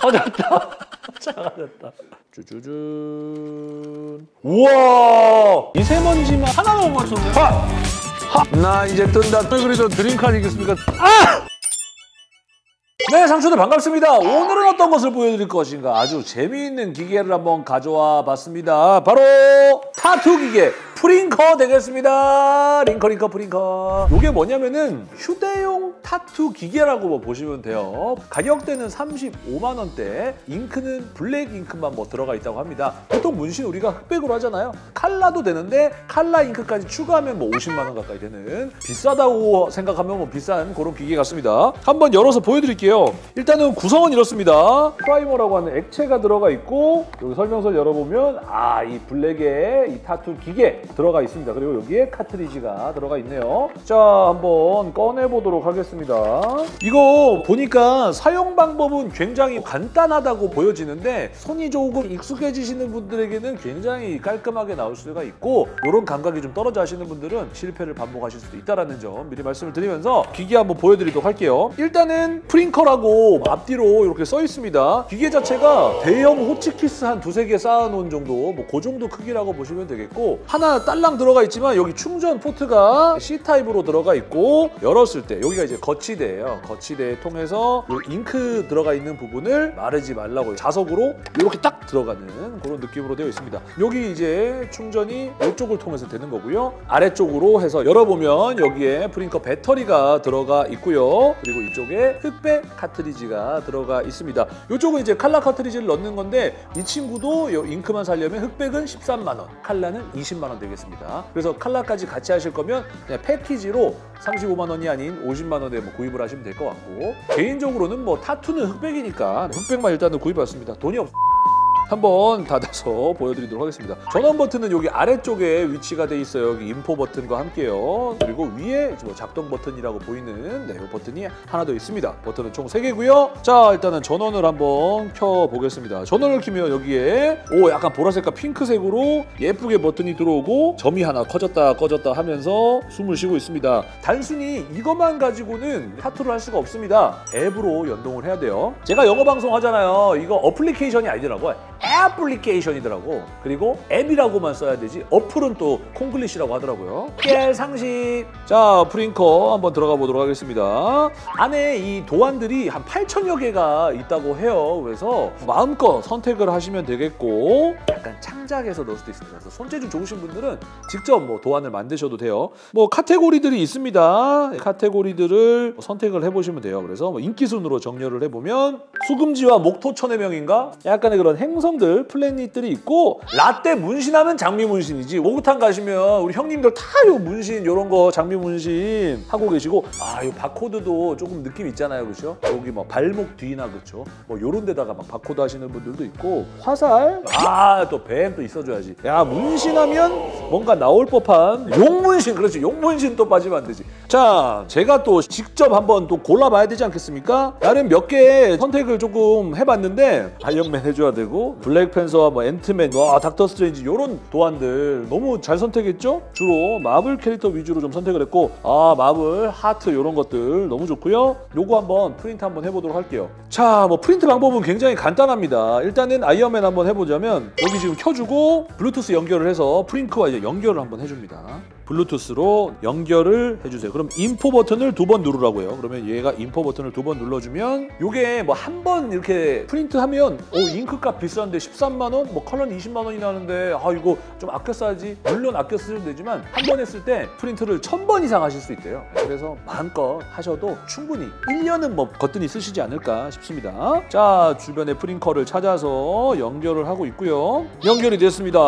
커졌다. 작아졌다. 쭈쭈쭈. 우와! 미세먼지만 하나만 못 맞췄네. 하! 하! 나 이제 뜬다. 왜 그래도 dream car 아니겠습니까? 아! 네, 상추들 반갑습니다. 오늘은 어떤 것을 보여드릴 것인가? 아주 재미있는 기계를 한번 가져와 봤습니다. 바로 타투 기계 프링커 되겠습니다. 링커 링커 프링커. 이게 뭐냐면은 휴대용 타투 기계라고 뭐 보시면 돼요. 가격대는 35만 원대, 잉크는 블랙 잉크만 뭐 들어가 있다고 합니다. 보통 문신 우리가 흑백으로 하잖아요. 칼라도 되는데 칼라 잉크까지 추가하면 뭐 50만 원 가까이 되는 비싸다고 생각하면 뭐 비싼 그런 기계 같습니다. 한번 열어서 보여드릴게요. 일단은 구성은 이렇습니다. 프라이머라고 하는 액체가 들어가 있고 여기 설명서를 열어보면 아 이 블랙의 이 타투 기계 들어가 있습니다. 그리고 여기에 카트리지가 들어가 있네요. 자 한번 꺼내보도록 하겠습니다. 이거 보니까 사용 방법은 굉장히 간단하다고 보여지는데 손이 조금 익숙해지시는 분들에게는 굉장히 깔끔하게 나올 수가 있고 이런 감각이 좀 떨어져 하시는 분들은 실패를 반복하실 수도 있다는 점 미리 말씀을 드리면서 기계 한번 보여드리도록 할게요. 일단은 프링커라고 앞뒤로 이렇게 써 있습니다. 기계 자체가 대형 호치키스 한 두세 개 쌓아놓은 정도 뭐 그 정도 크기라고 보시면 되겠고 하나 딸랑 들어가 있지만 여기 충전 포트가 C타입으로 들어가 있고 열었을 때 여기가 이제 거치대예요. 거치대에 통해서 이 잉크 들어가 있는 부분을 마르지 말라고 자석으로 이렇게 딱 들어가는 그런 느낌으로 되어 있습니다. 여기 이제 충전이 이쪽을 통해서 되는 거고요. 아래쪽으로 해서 열어보면 여기에 프링커 배터리가 들어가 있고요. 그리고 이쪽에 흑백 카트리지가 들어가 있습니다. 이쪽은 이제 칼라 카트리지를 넣는 건데 이 친구도 이 잉크만 살려면 흑백은 13만 원, 칼라는 20만 원 되겠습니다. 그래서 칼라까지 같이 하실 거면 그냥 패키지로 35만 원이 아닌 50만 원에 뭐 구입을 하시면 될 것 같고 개인적으로는 뭐 타투는 흑백이니까 흑백만 일단은 구입했습니다. 돈이 없. 한번 닫아서 보여드리도록 하겠습니다. 전원 버튼은 여기 아래쪽에 위치가 돼 있어요. 여기 info 버튼과 함께요. 그리고 위에 뭐 작동 버튼이라고 보이는 네, 이 버튼이 하나 더 있습니다. 버튼은 총 3개고요. 자, 일단은 전원을 한번 켜보겠습니다. 전원을 켜면 여기에 오 약간 보라색과 핑크색으로 예쁘게 버튼이 들어오고 점이 하나 커졌다 꺼졌다 하면서 숨을 쉬고 있습니다. 단순히 이것만 가지고는 타투를 할 수가 없습니다. 앱으로 연동을 해야 돼요. 제가 영어 방송 하잖아요. 이거 어플리케이션이 아니더라고요. 애플리케이션이더라고. 그리고 앱이라고만 써야 되지 어플은 또 콩글리시라고 하더라고요. 깨 상식. 자, 프링커 한번 들어가 보도록 하겠습니다. 안에 이 도안들이 한 8천여 개가 있다고 해요. 그래서 마음껏 선택을 하시면 되겠고 약간 창작해서 넣을 수도 있습니다. 그래서 손재주 좋으신 분들은 직접 뭐 도안을 만드셔도 돼요. 뭐 카테고리들이 있습니다. 카테고리들을 선택을 해보시면 돼요. 그래서 뭐 인기 순으로 정렬을 해보면 수금지화목토천해명인가? 약간의 그런 행성 들, planet들이 있고 라떼 문신하면 장미 문신이지 목욕탕 가시면 우리 형님들 다 요 문신 요런 거 장미 문신 하고 계시고 아, 요 바코드도 조금 느낌 있잖아요. 그렇죠? 여기 뭐 발목 뒤나 그렇죠? 뭐 요런 데다가 막 바코드 하시는 분들도 있고 화살 아, 또 뱀 또 있어줘야지. 야, 문신하면 뭔가 나올 법한 용문신 그렇지. 용문신 또 빠지면 안 되지. 자, 제가 또 직접 한번 또 골라봐야 되지 않겠습니까? 나름 몇 개 선택을 조금 해봤는데 아이언맨 해줘야 되고 블랙팬서와 뭐 앤트맨, 와 닥터 스트레인지 이런 도안들 너무 잘 선택했죠? 주로 마블 캐릭터 위주로 좀 선택을 했고 아 마블, 하트 이런 것들 너무 좋고요. 요거 한번 프린트 한번 해보도록 할게요. 자, 뭐 프린트 방법은 굉장히 간단합니다. 일단은 아이언맨 한번 해보자면 여기 지금 켜주고 블루투스 연결을 해서 프링커와 이제 연결을 한번 해줍니다. 블루투스로 연결을 해주세요. 그럼 info 버튼을 두 번 누르라고요. 그러면 얘가 info 버튼을 두 번 눌러주면 이게 뭐 한 번 이렇게 프린트하면 어 잉크 값 비싼 데 13만 원, 뭐 컬러는 20만 원이 나는데 아 이거 좀 아껴 써야지. 물론 아껴 쓰면 되지만 한 번 했을 때 프린트를 천 번 이상 하실 수 있대요. 그래서 마음껏 하셔도 충분히 1년은 뭐 거뜬히 쓰시지 않을까 싶습니다. 자 주변에 프링커를 찾아서 연결을 하고 있고요. 연결이 됐습니다.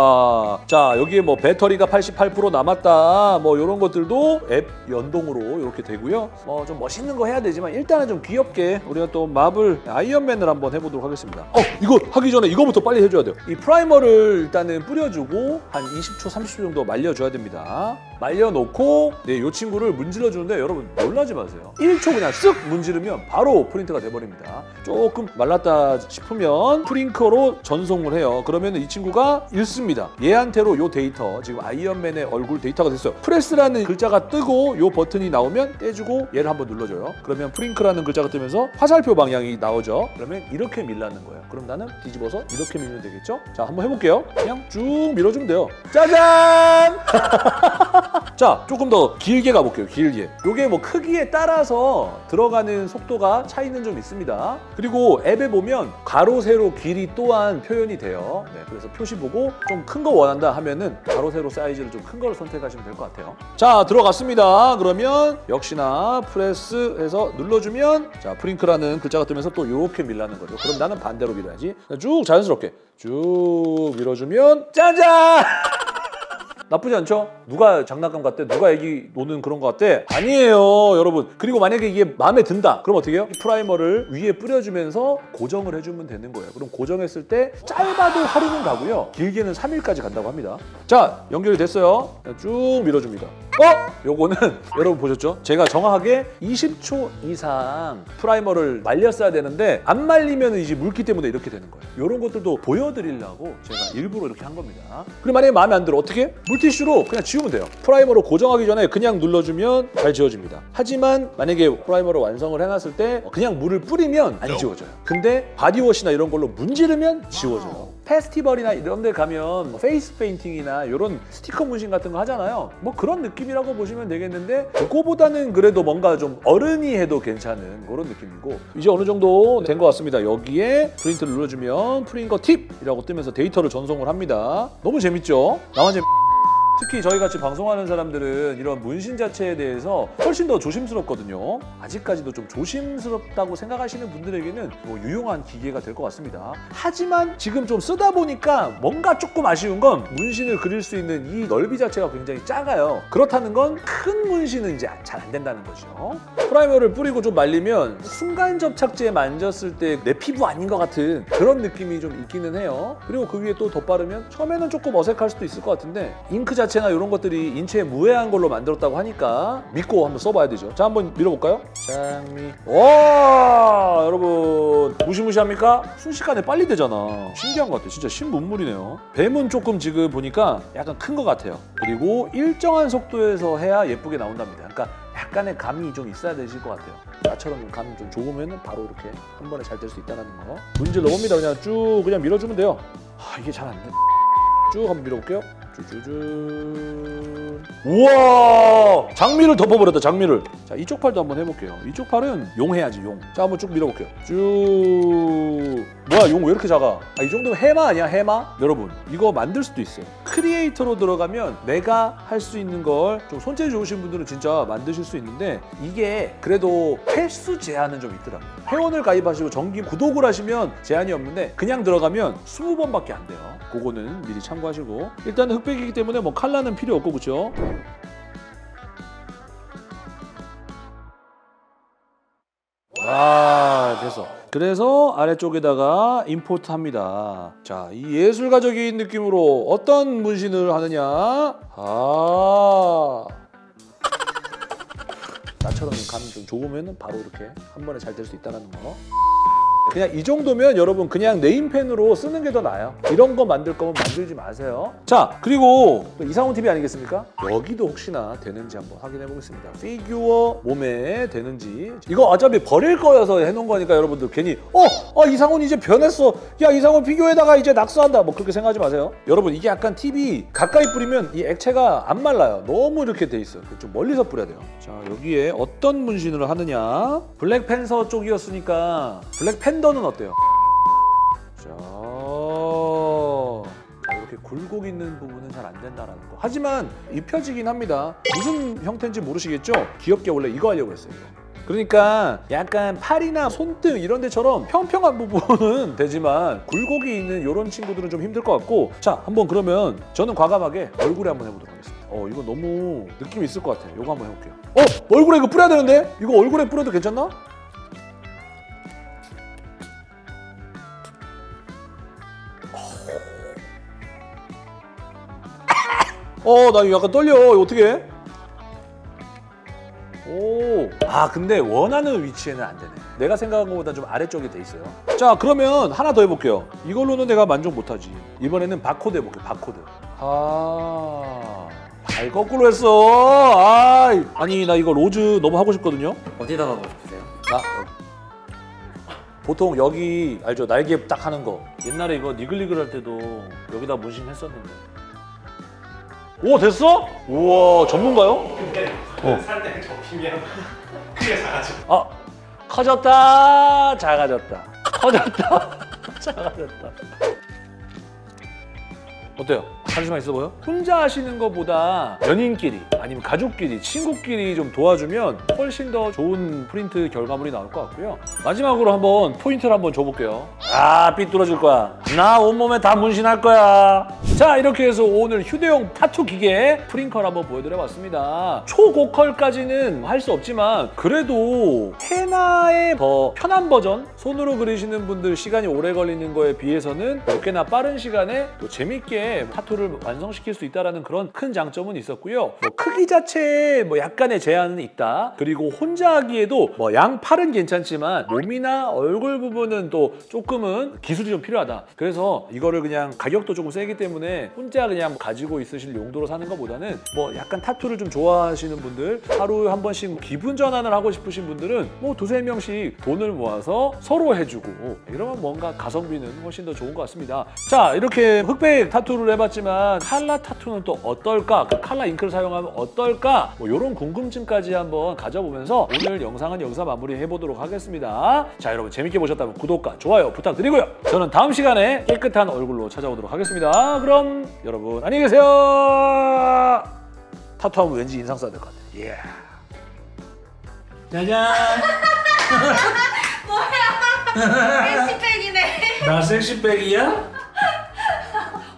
자 여기에 뭐 배터리가 88% 남았다. 뭐 이런 것들도 앱 연동으로 이렇게 되고요. 뭐 좀 멋있는 거 해야 되지만 일단은 좀 귀엽게 우리가 또 마블 아이언맨을 한번 해보도록 하겠습니다. 어 이거 하기 전에 이거 부터 요것도 빨리 해줘야 돼요. 이 프라이머를 일단은 뿌려주고 한 20초, 30초 정도 말려줘야 됩니다. 말려놓고 네, 이 친구를 문질러 주는데 여러분 놀라지 마세요. 1초 그냥 쓱 문지르면 바로 프린트가 돼버립니다. 조금 말랐다 싶으면 프링커로 전송을 해요. 그러면 이 친구가 읽습니다. 얘한테로 이 데이터 지금 아이언맨의 얼굴 데이터가 됐어요. press라는 글자가 뜨고 이 버튼이 나오면 떼주고 얘를 한번 눌러줘요. 그러면 프링크라는 글자가 뜨면서 화살표 방향이 나오죠. 그러면 이렇게 밀라는 거예요. 그럼 나는 뒤집어서 이렇게 밀면 되겠죠? 자 한번 해볼게요. 그냥 쭉 밀어주면 돼요. 짜잔! 자, 조금 더 길게 가볼게요. 길게. 이게 뭐 크기에 따라서 들어가는 속도가 차이는 좀 있습니다. 그리고 앱에 보면 가로, 세로, 길이 또한 표현이 돼요. 네, 그래서 표시 보고 좀 큰 거 원한다 하면은 가로, 세로 사이즈를 좀 큰 걸 선택하시면 될 것 같아요. 자, 들어갔습니다. 그러면 역시나 프레스 해서 눌러주면 자, 프링크라는 글자가 뜨면서 또 이렇게 밀라는 거죠. 그럼 나는 반대로 밀어야지. 쭉 자연스럽게 쭉 밀어주면 짜잔! 나쁘지 않죠? 누가 장난감 같대? 누가 애기 노는 그런 거 같대? 아니에요, 여러분. 그리고 만약에 이게 마음에 든다. 그럼 어떻게 해요? 이 프라이머를 위에 뿌려주면서 고정을 해주면 되는 거예요. 그럼 고정했을 때 짧아도 하루는 가고요. 길게는 3일까지 간다고 합니다. 자, 연결이 됐어요. 쭉 밀어줍니다. 어? 요거는 여러분 보셨죠? 제가 정확하게 20초 이상 프라이머를 말렸어야 되는데 안 말리면 이제 물기 때문에 이렇게 되는 거예요. 이런 것들도 보여드리려고 제가 일부러 이렇게 한 겁니다. 그리고 만약에 마음에 안 들어 어떻게? 물티슈로 그냥 지우면 돼요. 프라이머로 고정하기 전에 그냥 눌러주면 잘 지워집니다. 하지만 만약에 프라이머를 완성을 해놨을 때 그냥 물을 뿌리면 안 지워져요. 근데 바디워시나 이런 걸로 문지르면 지워져요. 페스티벌이나 이런 데 가면 뭐 페이스 페인팅이나 이런 스티커 문신 같은 거 하잖아요. 뭐 그런 느낌이라고 보시면 되겠는데 그거보다는 그래도 뭔가 좀 어른이 해도 괜찮은 그런 느낌이고 이제 어느 정도 된 것 같습니다. 여기에 프린트를 눌러주면 프링커 팁이라고 뜨면서 데이터를 전송을 합니다. 너무 재밌죠? 나만 재밌... 특히 저희 같이 방송하는 사람들은 이런 문신 자체에 대해서 훨씬 더 조심스럽거든요. 아직까지도 좀 조심스럽다고 생각하시는 분들에게는 뭐 유용한 기계가 될 것 같습니다. 하지만 지금 좀 쓰다 보니까 뭔가 조금 아쉬운 건 문신을 그릴 수 있는 이 넓이 자체가 굉장히 작아요. 그렇다는 건 큰 문신은 이제 잘 안 된다는 거죠. 프라이머를 뿌리고 좀 말리면 순간 접착제에 만졌을 때 내 피부 아닌 것 같은 그런 느낌이 좀 있기는 해요. 그리고 그 위에 또 덧바르면 처음에는 조금 어색할 수도 있을 것 같은데 잉크 자체 나 이런 것들이 인체에 무해한 걸로 만들었다고 하니까 믿고 한번 써봐야 되죠. 자, 한번 밀어볼까요? 장미. 와, 여러분 무시무시합니까? 순식간에 빨리 되잖아. 신기한 것 같아요. 진짜 신문물이네요. 뱀은 조금 지금 보니까 약간 큰 것 같아요. 그리고 일정한 속도에서 해야 예쁘게 나온답니다. 그러니까 약간의 감이 좀 있어야 되실 것 같아요. 나처럼 감이 좀 좋으면 바로 이렇게 한 번에 잘 될 수 있다는 거. 문질 넣습니다. 그냥 쭉 그냥 밀어주면 돼요. 아, 이게 잘 안 돼. 쭉 한번 밀어볼게요. 쭈쭈쭈. 우와! 장미를 덮어버렸다, 장미를. 자, 이쪽 팔도 한번 해볼게요. 이쪽 팔은 용 해야지, 용. 자, 한번 쭉 밀어볼게요. 쭉. 뭐야, 용 왜 이렇게 작아? 아, 이 정도면 해마 아니야, 해마? 여러분, 이거 만들 수도 있어요. 크리에이터로 들어가면 내가 할 수 있는 걸 좀 손재주 좋으신 분들은 진짜 만드실 수 있는데 이게 그래도 횟수 제한은 좀 있더라고요. 회원을 가입하시고 정기 구독을 하시면 제한이 없는데 그냥 들어가면 20번밖에 안 돼요. 그거는 미리 참고하시고 일단 흑백이기 때문에 뭐 칼라는 필요 없고 그렇죠? 아 됐어. 그래서 아래쪽에다가 임포트 합니다. 자, 이 예술가적인 느낌으로 어떤 문신을 하느냐? 아. 나처럼 감이 좀 좋으면 바로 이렇게 한 번에 잘 될 수 있다는 거. 그냥 이 정도면 여러분 그냥 네임펜으로 쓰는 게 더 나아요. 이런 거 만들 거면 만들지 마세요. 자, 그리고 이상훈 TV 아니겠습니까? 여기도 혹시나 되는지 한번 확인해 보겠습니다. 피규어 몸에 되는지. 이거 어차피 버릴 거여서 해놓은 거니까 여러분들 괜히 어, 어 이상훈 이제 변했어. 야 이상훈 피규어에다가 이제 낙서한다. 뭐 그렇게 생각하지 마세요. 여러분 이게 약간 TV 가까이 뿌리면 이 액체가 안 말라요. 너무 이렇게 돼 있어요. 좀 멀리서 뿌려야 돼요. 자 여기에 어떤 문신을 하느냐? 블랙팬서 쪽이었으니까 블랙팬 팬더는 어때요? 자, 자, 이렇게 굴곡 있는 부분은 잘 안 된다라는 거. 하지만 입혀지긴 합니다. 무슨 형태인지 모르시겠죠? 귀엽게 원래 이거 하려고 했어요. 이거. 그러니까 약간 팔이나 손등 이런 데처럼 평평한 부분은 되지만 굴곡이 있는 이런 친구들은 좀 힘들 것 같고 자 한번 그러면 저는 과감하게 얼굴에 한번 해보도록 하겠습니다 어 이거 너무 느낌 있을 것 같아요 이거 한번 해볼게요 어 얼굴에 이거 뿌려야 되는데 이거 얼굴에 뿌려도 괜찮나? 어, 나 이거 약간 떨려. 어떻게 해? 오. 아, 근데 원하는 위치에는 안 되네. 내가 생각한 것보다 좀 아래쪽에 돼 있어요. 자, 그러면 하나 더 해볼게요. 이걸로는 내가 만족 못하지. 이번에는 바코드 해볼게요. 바코드. 아. 발 거꾸로 했어. 아, 아니 나 이거 rose 너무 하고 싶거든요. 어디다 하고 싶으세요? 나 보통 여기 알죠 날개 딱 하는 거 옛날에 이거 니글니글 할 때도 여기다 문신했었는데 오 됐어? 우와 전문가요? 어. 살짝 접히면 크게 작아져. 아 커졌다 작아졌다 커졌다 작아졌다 어때요? 카리스마 있어 보여? 혼자 하시는 것보다 연인끼리 아니면 가족끼리 친구끼리 좀 도와주면 훨씬 더 좋은 프린트 결과물이 나올 것 같고요. 마지막으로 한번 포인트를 한번 줘볼게요. 아 삐뚤어질 거야. 나 온몸에 다 문신할 거야. 자 이렇게 해서 오늘 휴대용 타투 기계 프링커를 한번 보여드려봤습니다. 초고퀄까지는 할 수 없지만 그래도 헤나의 더 편한 버전 손으로 그리시는 분들 시간이 오래 걸리는 거에 비해서는 꽤나 빠른 시간에 또 재밌게 타투를 완성시킬 수 있다는 그런 큰 장점은 있었고요. 뭐 크기 자체에 뭐 약간의 제한은 있다. 그리고 혼자 하기에도 뭐 양팔은 괜찮지만 몸이나 얼굴 부분은 또 조금은 기술이 좀 필요하다. 그래서 이거를 그냥 가격도 조금 세기 때문에 혼자 그냥 가지고 있으실 용도로 사는 것보다는 뭐 약간 타투를 좀 좋아하시는 분들 하루에 한 번씩 기분 전환을 하고 싶으신 분들은 뭐 두세 명씩 돈을 모아서 서로 해주고 이러면 뭔가 가성비는 훨씬 더 좋은 것 같습니다. 자 이렇게 흑백 타투를 해봤지만 칼라 타투는 또 어떨까? 그 칼라 잉크를 사용하면 어떨까 뭐 이런 궁금증까지 한번 가져보면서 오늘 영상은 여기서 마무리해 보도록 하겠습니다 자 여러분 재밌게 보셨다면 구독과 좋아요 부탁드리고요 저는 다음 시간에 깨끗한 얼굴로 찾아오도록 하겠습니다 그럼 여러분 안녕히 계세요 타투하면 왠지 인상 써야 될 것 같아요 예. 짜잔 헬스팩이네. 나 섹시백이야?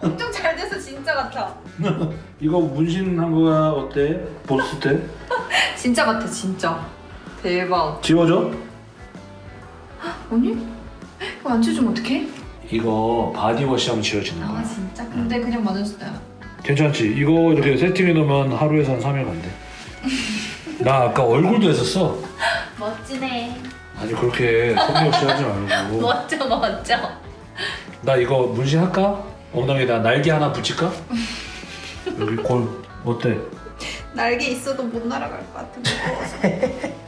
엄청 잘 돼서 진짜 같아. 이거 문신한 거가 어때? 보스 때? 진짜 같아, 진짜. 대박. 지워줘? 아니? 이거 안 지워주면 어떡해? 이거 바디워시 하면 지워지는 아, 거야 진짜? 근데 그냥 만졌을 때. 괜찮지? 이거 이렇게 세팅해 놓으면 하루에서 한 3일 간대 나 아까 얼굴도 했었어 멋지네. 아니 그렇게 성의 없이 하지 말고 멋져, 멋져. 나 이거 문신 할까? 엉덩이에다 날개 하나 붙일까? 여기 골 어때? 날개 있어도 못 날아갈 것 같은 무거워서.